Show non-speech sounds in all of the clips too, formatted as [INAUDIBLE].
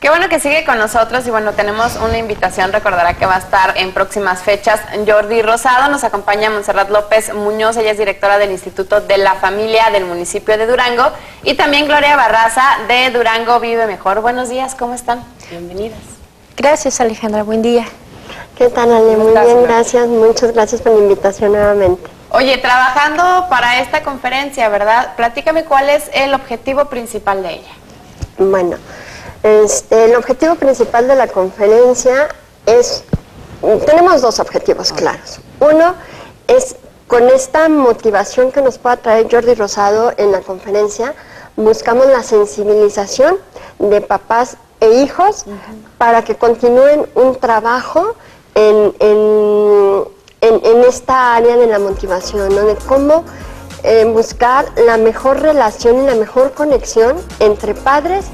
Qué bueno que sigue con nosotros y bueno, tenemos una invitación, recordará que va a estar en próximas fechas Jordi Rosado, nos acompaña Monserrat López Muñoz, ella es directora del Instituto de la Familia del municipio de Durango y también Gloria Barraza de Durango Vive Mejor. Buenos días, ¿cómo están? Bienvenidas. Gracias Alejandra, buen día. ¿Qué tal Ale? Muy bien, gracias, muchas gracias por la invitación nuevamente. Oye, trabajando para esta conferencia, ¿verdad? Platícame cuál es el objetivo principal de ella. Bueno, este, el objetivo principal de la conferencia es, tenemos dos objetivos claros. Uno es con esta motivación que nos pueda traer Jordi Rosado en la conferencia, buscamos la sensibilización de papás e hijos para que continúen un trabajo en, esta área de la motivación, de cómo eh, buscar la mejor relación y la mejor conexión entre padres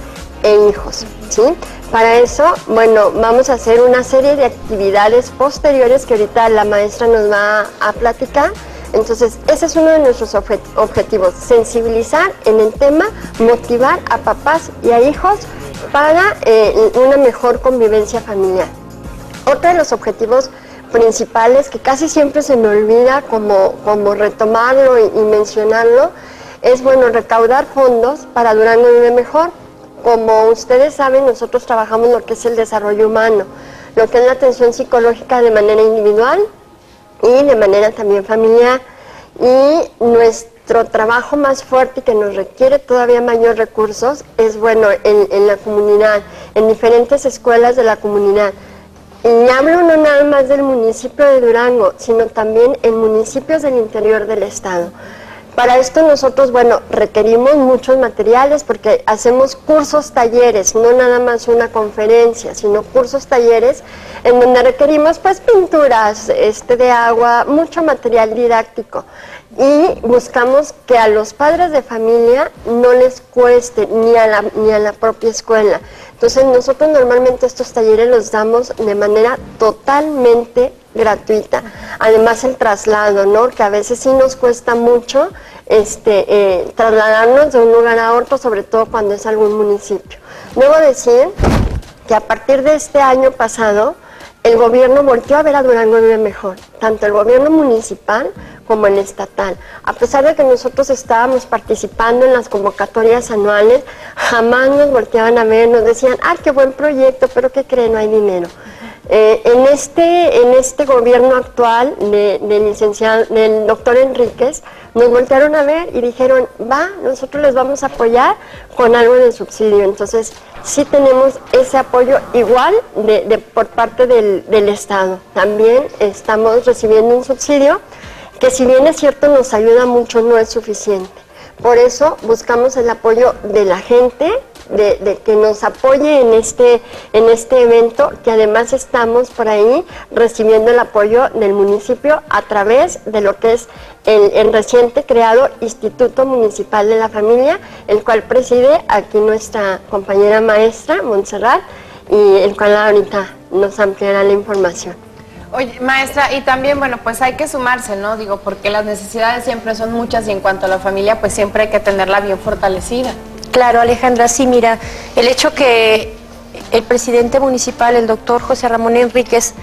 e hijos. ¿sí? Para eso, bueno, vamos a hacer una serie de actividades posteriores que ahorita la maestra nos va a platicar. Entonces, ese es uno de nuestros objetivos, sensibilizar en el tema, motivar a papás y a hijos para eh, una mejor convivencia familiar. Otro de los objetivos principales que casi siempre se me olvida como, como retomarlo y, mencionarlo es, bueno, recaudar fondos para Durango Vive Mejor como ustedes saben, nosotros trabajamos lo que es el desarrollo humano, lo que es la atención psicológica de manera individual y de manera también familiar. Y nuestro trabajo más fuerte y que nos requiere todavía mayor recursos es, bueno, en, la comunidad, en diferentes escuelas de la comunidad. Y hablo no nada más del municipio de Durango, sino también en municipios del interior del estado. Para esto nosotros, bueno, requerimos muchos materiales porque hacemos cursos, talleres, no nada más una conferencia, sino cursos, talleres, en donde requerimos pues pinturas este, de agua, mucho material didáctico. Y buscamos que a los padres de familia no les cueste, ni a la, ni a la propia escuela. Entonces nosotros normalmente estos talleres los damos de manera totalmente gratuita. Además el traslado, ¿no? Que a veces sí nos cuesta mucho este, eh, trasladarnos de un lugar a otro, sobre todo cuando es algún municipio. Debo decir que a partir de este año pasado, el gobierno volvió a ver a Durango Vive Mejor, tanto el gobierno municipal como el estatal. A pesar de que nosotros estábamos participando en las convocatorias anuales, jamás nos volteaban a ver, nos decían, ah, qué buen proyecto, pero ¿qué creen? No hay dinero. Eh, en, este, en este gobierno actual del licenciado, del doctor Enríquez, nos voltearon a ver y dijeron, va, nosotros les vamos a apoyar con algo de subsidio. Entonces, sí tenemos ese apoyo igual de, por parte del, del Estado. También estamos recibiendo un subsidio que si bien es cierto nos ayuda mucho, no es suficiente. Por eso buscamos el apoyo de la gente, de, que nos apoye en este, en este evento, que además estamos por ahí recibiendo el apoyo del municipio a través de lo que es el, reciente creado Instituto Municipal de la Familia, el cual preside aquí nuestra compañera maestra, Montserrat, y el cual ahorita nos ampliará la información. Oye, maestra, y también, bueno, pues hay que sumarse, ¿no? Digo, porque las necesidades siempre son muchas y en cuanto a la familia, pues siempre hay que tenerla bien fortalecida. Claro, Alejandra, sí, mira, el hecho que el presidente municipal, el doctor José Ramón Enríquez,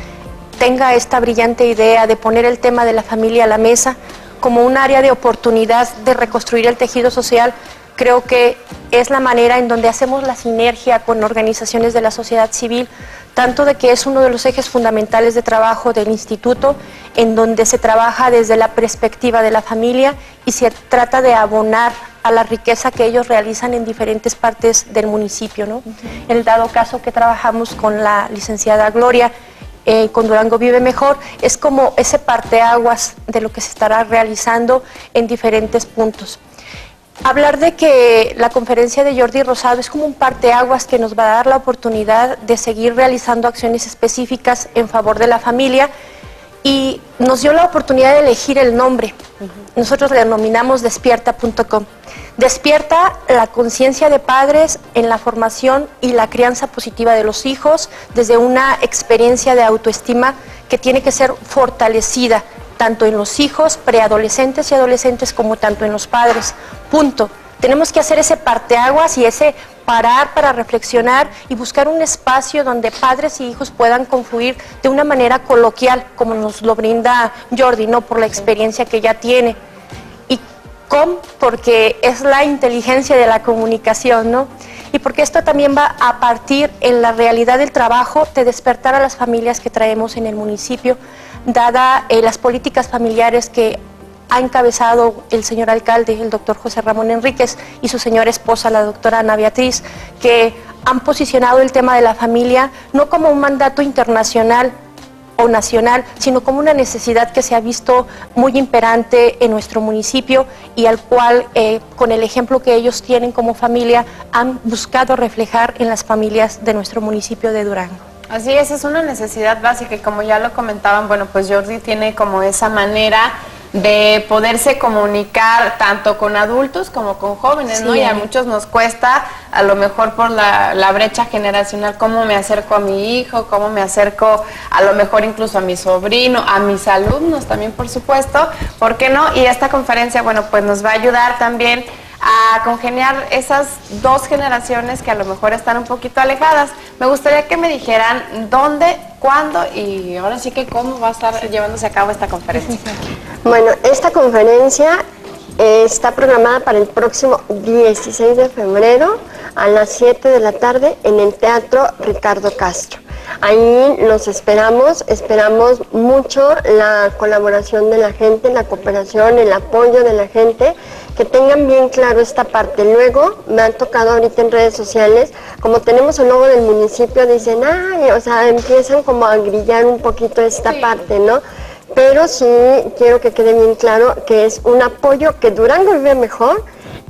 tenga esta brillante idea de poner el tema de la familia a la mesa como un área de oportunidad de reconstruir el tejido social, creo que es la manera en donde hacemos la sinergia con organizaciones de la sociedad civil, tanto de que es uno de los ejes fundamentales de trabajo del instituto, en donde se trabaja desde la perspectiva de la familia y se trata de abonar a la riqueza que ellos realizan en diferentes partes del municipio. ¿no? En el dado caso que trabajamos con la licenciada Gloria, eh, con Durango Vive Mejor, es como ese parteaguas de lo que se estará realizando en diferentes puntos. Hablar de que la conferencia de Jordi Rosado es como un parteaguas que nos va a dar la oportunidad de seguir realizando acciones específicas en favor de la familia y nos dio la oportunidad de elegir el nombre. Nosotros le denominamos despierta.com. Despierta la conciencia de padres en la formación y la crianza positiva de los hijos desde una experiencia de autoestima que tiene que ser fortalecida tanto en los hijos, preadolescentes y adolescentes como tanto en los padres. Punto. Tenemos que hacer ese parteaguas y ese parar para reflexionar y buscar un espacio donde padres y hijos puedan confluir de una manera coloquial, como nos lo brinda Jordi, ¿no? Por la experiencia que ya tiene. Y com, porque es la inteligencia de la comunicación, ¿no? Y porque esto también va a partir en la realidad del trabajo de despertar a las familias que traemos en el municipio, dada eh, las políticas familiares que ha encabezado el señor alcalde, el doctor José Ramón Enríquez, y su señora esposa, la doctora Ana Beatriz, que han posicionado el tema de la familia no como un mandato internacional o nacional, sino como una necesidad que se ha visto muy imperante en nuestro municipio y al cual, eh, con el ejemplo que ellos tienen como familia, han buscado reflejar en las familias de nuestro municipio de Durango. Así es, es una necesidad básica y como ya lo comentaban, bueno, pues Jordi tiene como esa manera de poderse comunicar tanto con adultos como con jóvenes, ¿no? Y a muchos nos cuesta, a lo mejor por la, la, brecha generacional, cómo me acerco a mi hijo, cómo me acerco a lo mejor incluso a mi sobrino, a mis alumnos también, por supuesto, ¿por qué no? Y esta conferencia, bueno, pues nos va a ayudar también a congeniar esas dos generaciones que a lo mejor están un poquito alejadas. Me gustaría que me dijeran dónde, cuándo y ahora sí que cómo va a estar llevándose a cabo esta conferencia. [LAUGHS] Bueno, esta conferencia está programada para el próximo 16 de febrero a las 7 de la tarde en el Teatro Ricardo Castro. Ahí los esperamos, esperamos mucho la colaboración de la gente, la cooperación, el apoyo de la gente, que tengan bien claro esta parte. Luego me han tocado ahorita en redes sociales, como tenemos el logo del municipio, dicen, ay, o sea, empiezan como a grillar un poquito esta parte, ¿no? pero sí quiero que quede bien claro que es un apoyo que Durango Vive Mejor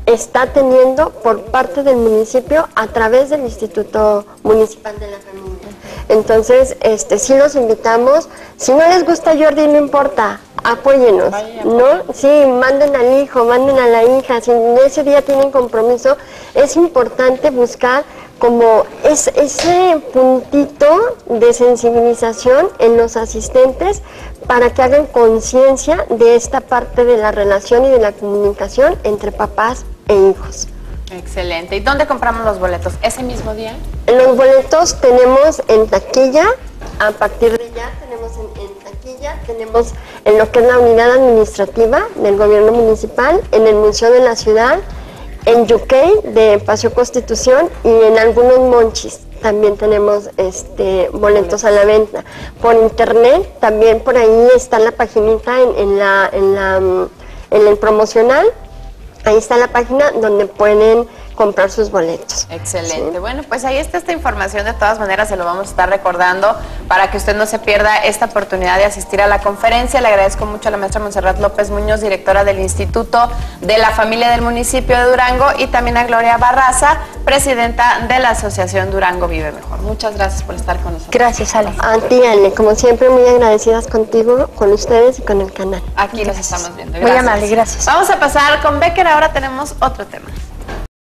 está teniendo por parte del municipio a través del Instituto Municipal de la Familia. Entonces, este, sí los invitamos. Si no les gusta Jordi, no importa, apóyenos, ¿no? Sí, manden al hijo, manden a la hija. Si ese día tienen compromiso, es importante buscar como es, ese puntito de sensibilización en los asistentes para que hagan conciencia de esta parte de la relación y de la comunicación entre papás e hijos. Excelente. ¿Y dónde compramos los boletos? ¿Ese mismo día? Los boletos tenemos en taquilla, a partir de ya tenemos en, taquilla, tenemos en lo que es la unidad administrativa del gobierno municipal, en el Museo de la Ciudad, en UK de Paseo Constitución y en algunos monchis también tenemos este boletos a la venta. Por internet también por ahí está la paginita en, la, en, la, en el promocional. Ahí está la página donde pueden comprar sus boletos. Excelente. Bueno, pues ahí está esta información. De todas maneras, se lo vamos a estar recordando para que usted no se pierda esta oportunidad de asistir a la conferencia. Le agradezco mucho a la maestra Monserrat López Muñoz, directora del Instituto de la Familia del Municipio de Durango, y también a Gloria Barraza, presidenta de la Asociación Durango Vive Mejor. Muchas gracias por estar con nosotros. Gracias, Ale. A ti, Ale. Como siempre, muy agradecidas contigo, con ustedes y con el canal. Aquí nos estamos viendo. Muy amable, gracias. Vamos a pasar con Becker. Ahora tenemos otro tema.